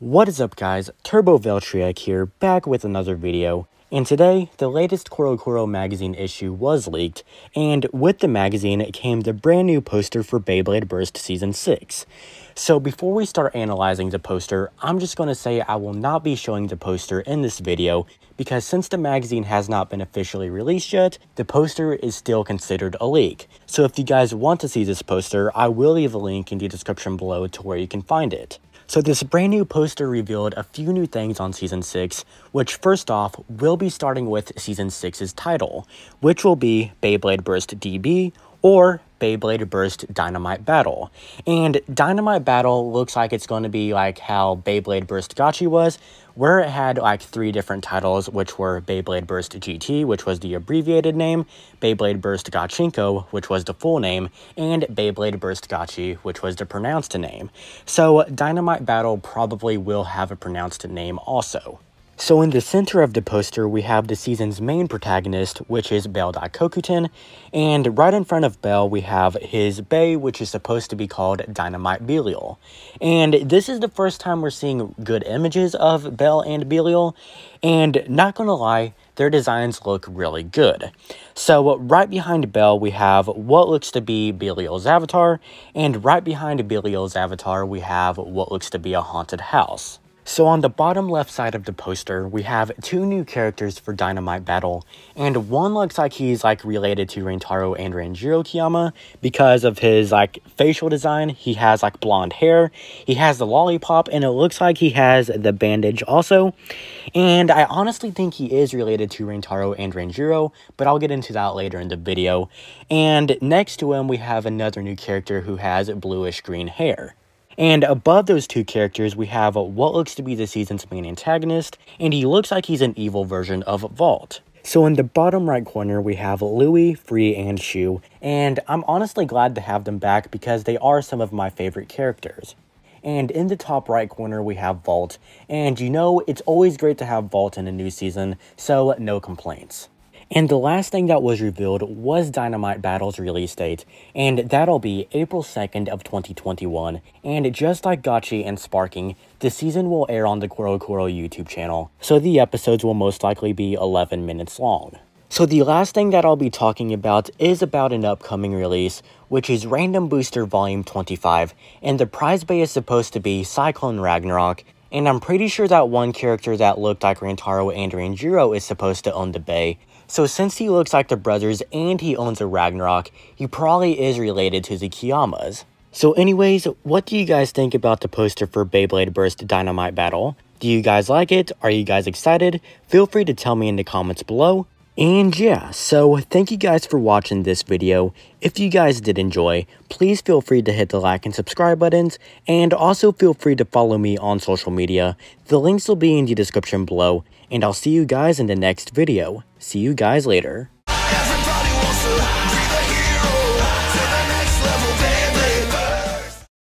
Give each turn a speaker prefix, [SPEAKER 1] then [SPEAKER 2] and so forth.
[SPEAKER 1] What is up guys, Turbo Valtryek here, back with another video. And today, the latest CoroCoro magazine issue was leaked, and with the magazine came the brand new poster for Beyblade Burst Season 6. So before we start analyzing the poster, I'm just going to say I will not be showing the poster in this video, because since the magazine has not been officially released yet, the poster is still considered a leak. So if you guys want to see this poster, I will leave a link in the description below to where you can find it. So this brand new poster revealed a few new things on Season 6, which first off, will be starting with Season 6's title, which will be Beyblade Burst DB, or Beyblade Burst Dynamite Battle. And Dynamite Battle looks like it's going to be like how Beyblade Burst Gotchi was, where it had like three different titles, which were Beyblade Burst GT, which was the abbreviated name, Beyblade Burst Gotchinko, which was the full name, and Beyblade Burst Gotchi, which was the pronounced name. So Dynamite Battle probably will have a pronounced name also. So in the center of the poster, we have the season's main protagonist, which is Bell.Kokuten, and right in front of Bell, we have his bay, which is supposed to be called Dynamite Belial. And this is the first time we're seeing good images of Bell and Belial, and not gonna lie, their designs look really good. So right behind Bell, we have what looks to be Belial's avatar, and right behind Belial's avatar, we have what looks to be a haunted house. So on the bottom left side of the poster, we have two new characters for Dynamite Battle, and one looks like he's like related to Rantaro and Ranjiro Kiyama because of his like facial design. He has like blonde hair, he has the lollipop, and it looks like he has the bandage also. And I honestly think he is related to Rantaro and Ranjiro, but I'll get into that later in the video. And next to him, we have another new character who has bluish green hair. And above those two characters, we have what looks to be the season's main antagonist, and he looks like he's an evil version of Valt. So in the bottom right corner, we have Lui, Free, and Shu, and I'm honestly glad to have them back because they are some of my favorite characters. And in the top right corner, we have Valt, and you know, it's always great to have Valt in a new season, so no complaints. And the last thing that was revealed was Dynamite Battle's release date, and that'll be April 2nd of 2021. And just like Gotchi and Sparking, the season will air on the CoroCoro YouTube channel, so the episodes will most likely be 11 minutes long. So the last thing that I'll be talking about is about an upcoming release, which is Random Booster Volume 25, and the prize bay is supposed to be Cyclone Ragnaruk, and I'm pretty sure that one character that looked like Rantaro and Ranjiro is supposed to own the bay, so since he looks like the brothers and he owns a Ragnaruk, he probably is related to the Kiyamas. So anyways, what do you guys think about the poster for Beyblade Burst Dynamite Battle? Do you guys like it? Are you guys excited? Feel free to tell me in the comments below. And yeah, so thank you guys for watching this video. If you guys did enjoy, please feel free to hit the like and subscribe buttons, and also feel free to follow me on social media. The links will be in the description below, and I'll see you guys in the next video. See you guys later.